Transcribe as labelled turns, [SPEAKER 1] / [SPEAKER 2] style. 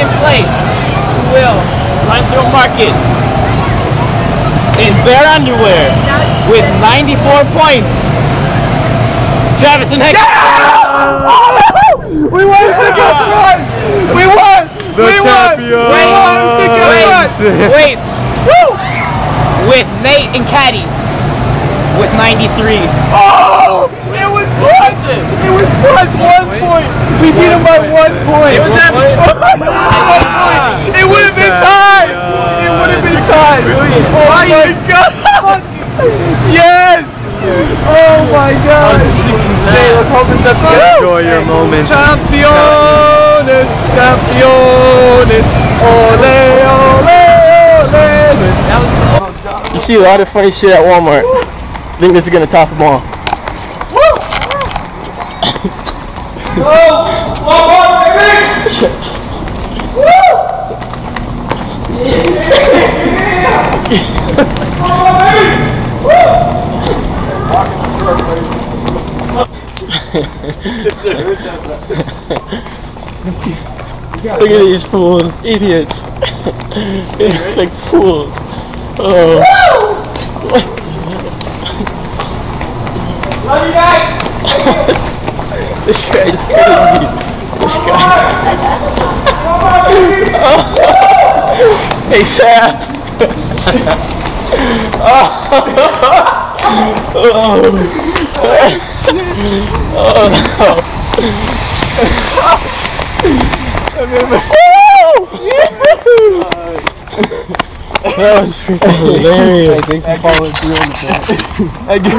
[SPEAKER 1] second place, Will Run through Market in bare underwear with 94 points. Travis and Heck.
[SPEAKER 2] Oh, we won second prize! We won!
[SPEAKER 3] The
[SPEAKER 2] we won! We won second prize!
[SPEAKER 1] Wait. Woo! With Nate and Caddy with 93.
[SPEAKER 2] Oh! It was plus! It was plus one point! We beat him by one point!
[SPEAKER 1] It was that-
[SPEAKER 2] One point. It would have been tied! It would have been tied! Oh my god! Yes! Oh my god! Hey, let's hold this up together.
[SPEAKER 3] Enjoy your moment.
[SPEAKER 2] Campeones, campeones, ole, ole, ole.
[SPEAKER 4] You see a lot of funny shit at Walmart. I think this is gonna top them all. Look at these fools, idiots. they look like fools. Oh. this guy's crazy. This guy. Oh. Hey, Sam. That was freaking hilarious. Thanks for following through on the